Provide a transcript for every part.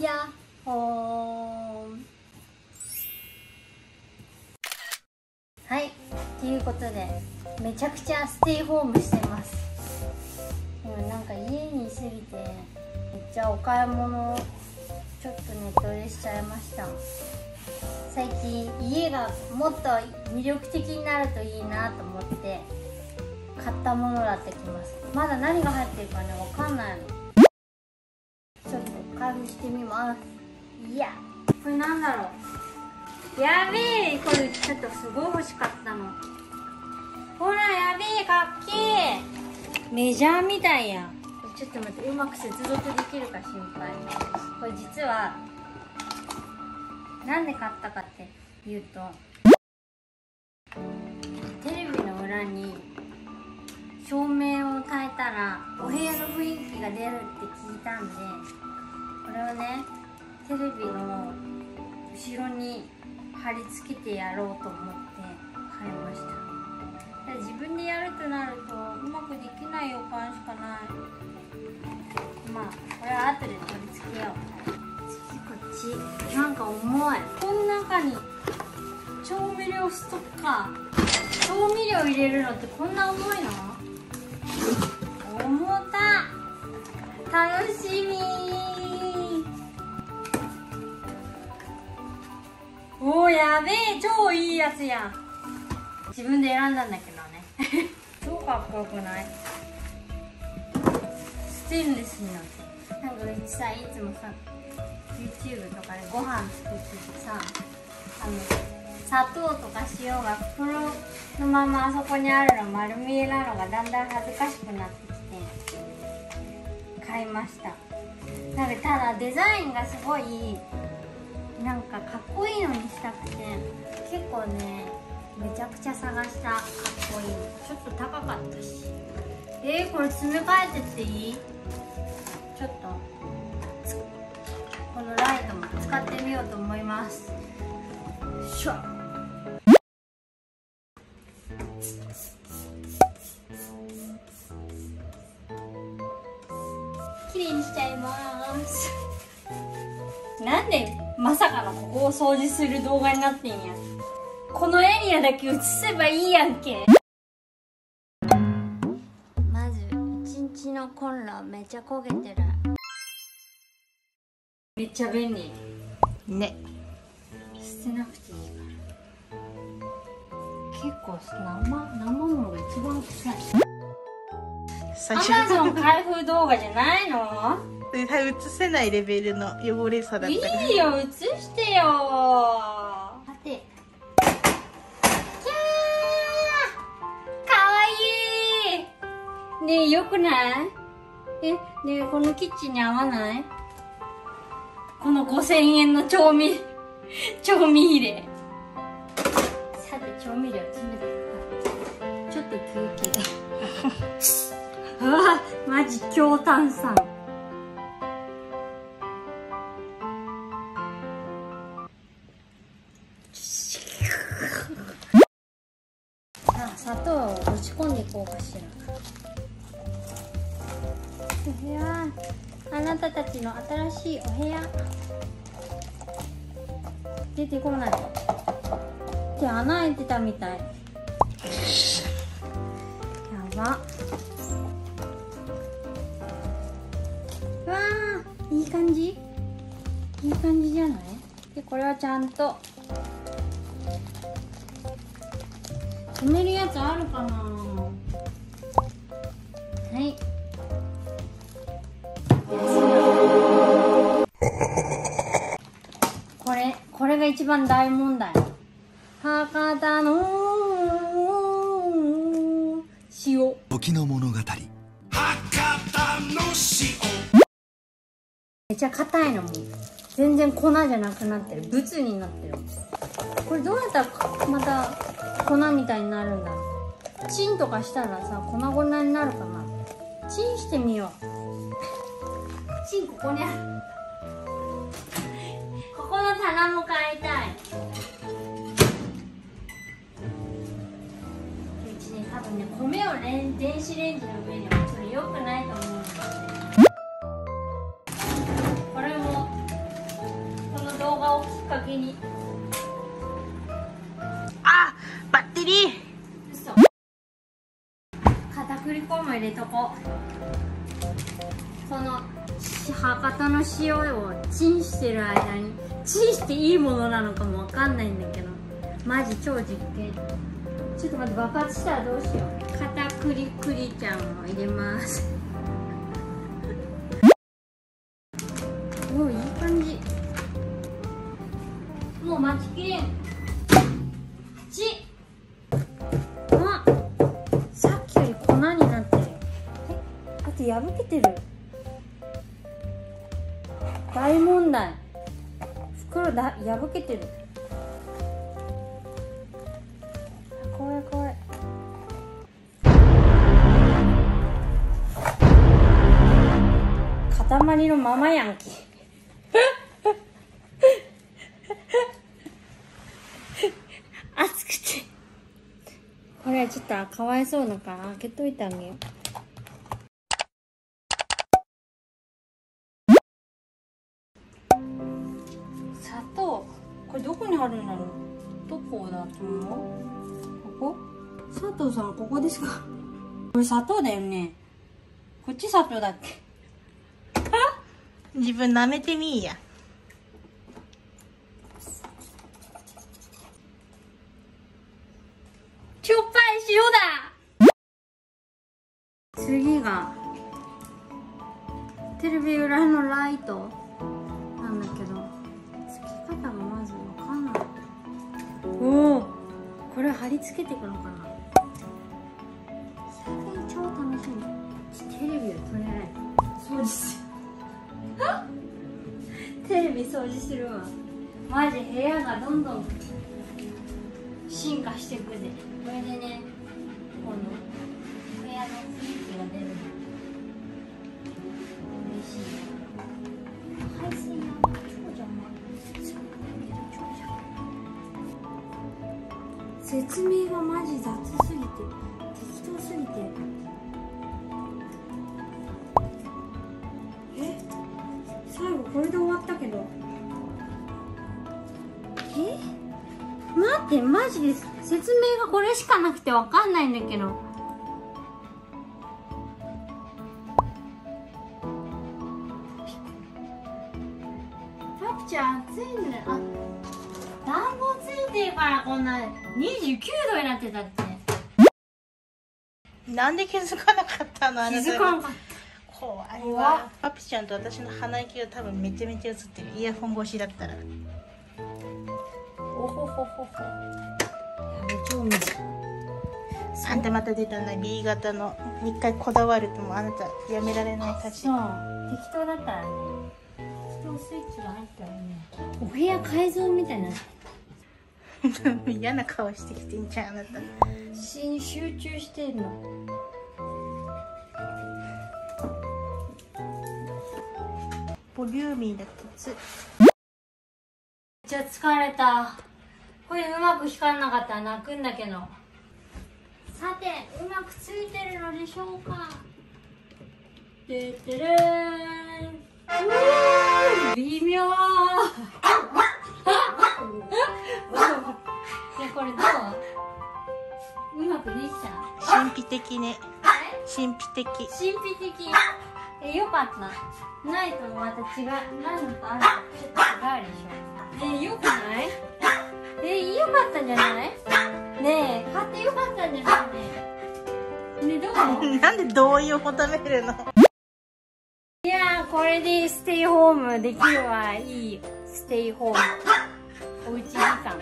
やっほーはいっていうことでめちゃくちゃステイホームしてます。でもなんか家にいすぎてめっちゃお買い物ちょっとネットでしちゃいました。最近家がもっと魅力的になるといいなと思って買ったものだってきます。まだ何が入ってるかねわかんないの。ちょっと開封してみます。いやこれなんだろう。やべえこれちょっとすごい欲しかったの。ほらやべえかっけえ。メジャーみたいやちょっと待ってうまく接続できるか心配。これ実はなんで買ったかっていうとテレビの裏に照明を変えたらお部屋の雰囲気が出るって聞いたんでこれをねテレビの後ろに貼り付けてやろうと思って買いました。自分でやるとなるとうまくできない予感しかない。まあこれは後で取り付けよう。次こっち。なんか重い。この中に調味料ストッカー。調味料入れるのってこんな重いの？重た。楽しみおーやべえ超いいやつやん。自分で選んだんだけどね。超かっこよくない？ステンレスになってる。なんかうちさいつもさ YouTube とかでご飯作っててさあの砂糖とか塩が袋のままあそこにあるの丸見えなのがだんだん恥ずかしくなってきて買いました。なんかただデザインがすごいなんかかっこいいのにしたくて結構ねめちゃくちゃ探した。かっこいい。のちょっと高かったし。えー、これ詰め替えてっていい？ちょっと。このライトも使ってみようと思います。しょ綺麗にしちゃいます。なんで？まさかのここを掃除する動画になってんや。このエリアだけ映せばいいやんけ。まず一日のコンロめっちゃ焦げてる。めっちゃ便利。ね。捨てなくていいから。結構生生ものが一番臭い。最アマゾン開封動画じゃないの？映せないレベルの汚れさだっいた。からいよ映してよ。さて。キャー。かわいい。ねえよくない？えねえこのキッチンに合わない？この5000円の調味 調味入れ。さて調味料詰めていくか。ちょっと空気でうわマジ強炭酸砂糖をぶち込んでいこうかしら。お部屋。あなたたちの新しいお部屋。出てこない。で穴開いてたみたい。やば。わーいい感じ。いい感じじゃない？でこれはちゃんと。止めるやつあるかな。はい。これこれが一番大問題。博多の塩時の物語博多の塩めちゃ硬いのも全然粉じゃなくなってるブツになってるこれどうやったらまた粉みたいになるんだ。チンとかしたらさ粉々になるかな。チンしてみよう。チンここにある。ここの棚も買いたい。うちね多分ね米をレン電子レンジの上に置くの良くないと思うんですねこれもこの動画をきっかけに。片栗粉も入れとこ。この博多の塩をチンしてる間にチンしていいものなのかもわかんないんだけどマジ超実験。ちょっと待って爆発したらどうしよう。片栗栗ちゃんを入れます。破けてる。大問題。袋だ破けてる。怖い怖い。塊のままやんけ。熱くて。これちょっとかわいそうだから開けといてあげよう。佐藤さんここですか。これ砂糖だよね。こっち砂糖だっけ。自分舐めてみいや。しょっぱい塩だ。次がテレビ裏のライトなんだけど。つけ方がまずわかんない。おおこれ貼り付けていくのかなテレビを取れない掃除するテレビ掃除するわマジ部屋がどんどん進化していくぜこれでねこの部屋の雰囲気が出る。嬉しい排水が超邪魔超邪魔説明がマジ雑すぎて適当すぎて。ってマジです説明がこれしかなくてわかんないんだけど。パピちゃん暑いんだよ。あ暖房ついてるからこんな29度になってたって。なんで気づかなかったの？あ気なたづかんかっ怖い怖っ。わパピちゃんと私の鼻息が多分めちゃめちゃ映ってる。イヤホン越しだったら。たおほほほほ。やべ超むずい。あんたまた出たな B 型の。一回こだわるともうあなたやめられないたちそう。適当だった。らね適当スイッチが入ったらねお部屋改造みたいにな。嫌な顔してきてんじゃんあなた。詩に集中してんの。ボリューミーな鉄。めっちゃ疲れたこれうまく光らなかったら泣くんだけど。さてうまくついてるのでしょうか。てってれーん。微妙。ねこれどう？うまくできた？神秘的ね。え神秘的。神秘的。えよかった。ないとまた違う。ないのとあるとちょっと違うでしょ。えよくない？えよかったんじゃない？ねえ買ってよかったんじゃない？ねねどう？なんで同意を求めるの？いやーこれでステイホームできるわいいステイホーム。おうち時間。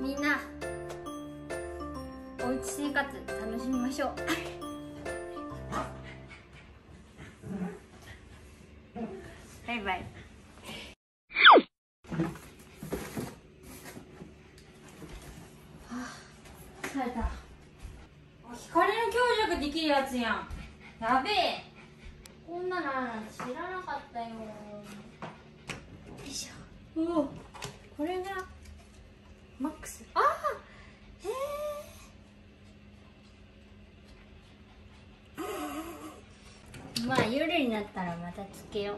みんなおうち生活楽しみましょう。バイバイはあ疲れた光の強弱できるやつやん。やべえ。こんなのあるなんて知らなかったよ。よいしょ。おおこれがマックス。ああへえまあ夜になったらまたつけよう。